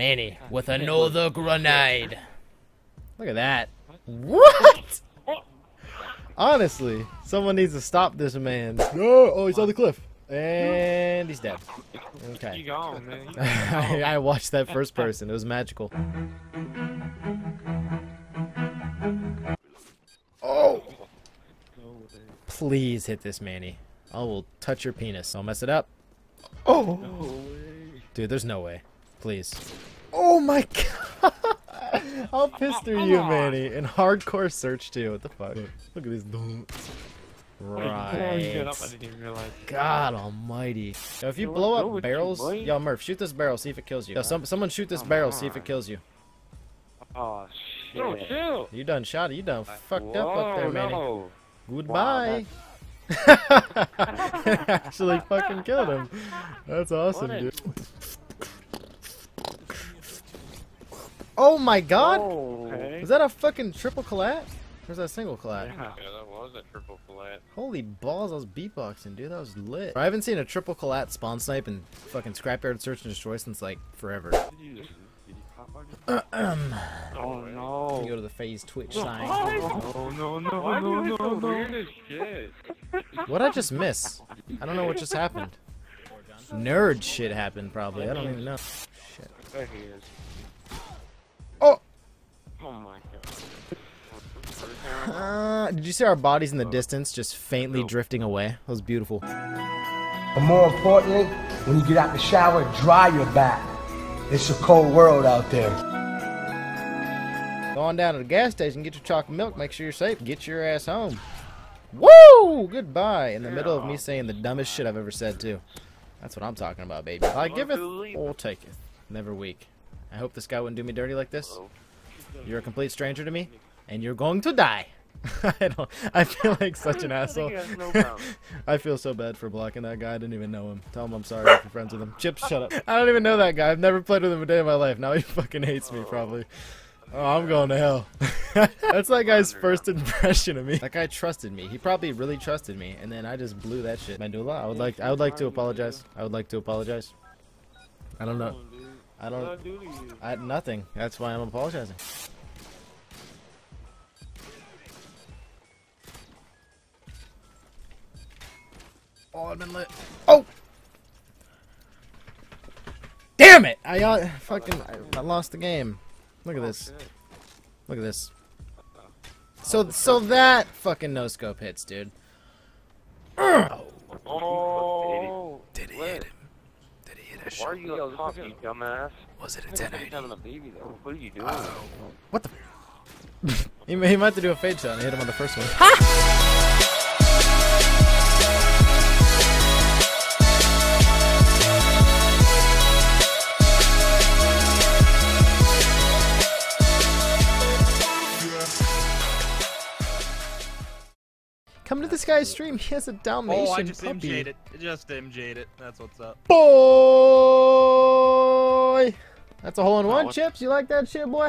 Manny with another grenade. Look at that. What? Honestly, someone needs to stop this man. No, oh, he's on the cliff. And he's dead. You Okay. gone, man. I, I watched that first person. It was magical. Oh! Please hit this, Manny. I will touch your penis. I'll mess it up. Oh! Dude, there's no way. Please. Oh my god! I'll piss through you, Manny. In hardcore search too. What the fuck? Look at these Right. Right. up, I didn't even realize. God almighty. Yo, if you Yo, blow up with you, barrels, yo Murph, shoot this barrel, see if it kills you. Yo, some, someone shoot this Come barrel, see if it kills you. Oh shit. No, chill. You done shot it, you done fucked up up there, Manny. no. Goodbye. Actually fucking killed him. That's awesome, dude. Oh my god! Okay. Was that a fucking triple collat? Or was that a single collat? Yeah, that was a triple fillet. Holy balls, I was beatboxing, dude. That was lit. I haven't seen a triple collat spawn snipe and fucking scrapyard search and destroy since like forever. Did you just, did you Um, Oh no. go to the FaZe Twitch Oh sign. no no no Why no do no no. weird shit? What'd I just miss? I don't know what just happened. Nerd shit happened probably. I don't even know. Shit. There he is. Oh! Oh my god. Uh, did you see our bodies in the distance just faintly drifting away? That was beautiful. But more importantly, when you get out the shower, dry your back. It's a cold world out there. Go on down to the gas station, get your chocolate milk, make sure you're safe, get your ass home. Woo! Goodbye. In the middle of me saying the dumbest shit I've ever said, too. That's what I'm talking about, baby. I giveth or taketh. Never weak. I hope this guy wouldn't do me dirty like this. You're a complete stranger to me, and you're going to die. I don't. I feel like such an asshole. I feel so bad for blocking that guy. I didn't even know him. Tell him I'm sorry if you're friends with him. Chips, shut up. I don't even know that guy. I've never played with him a day in my life. Now he fucking hates me, probably. Oh, I'm going to hell. That's that guy's first impression of me. That guy trusted me. He probably really trusted me, and then I just blew that shit. Mandula, I would like. I would like to apologize. I would like to apologize. I don't know. I don't. I nothing. That's why I'm apologizing. Oh, I've been lit. Oh! Damn it! I uh, fucking I, I lost the game. Look at this. Look at this. So so that fucking no scope hits, dude. Oh. Did he hit him? Did he hit a Why are you up top, you dumbass? Was it a He's having a baby though. What are you doing? What the? he, he might have to do a fade shot and hit him on the first one. Come to this guy's stream. He has a Dalmatian Oh, I just puppy. MJ'd it. Just MJ'd it. That's what's up. Boy! That's a hole in one, Chips. You like that shit, boy?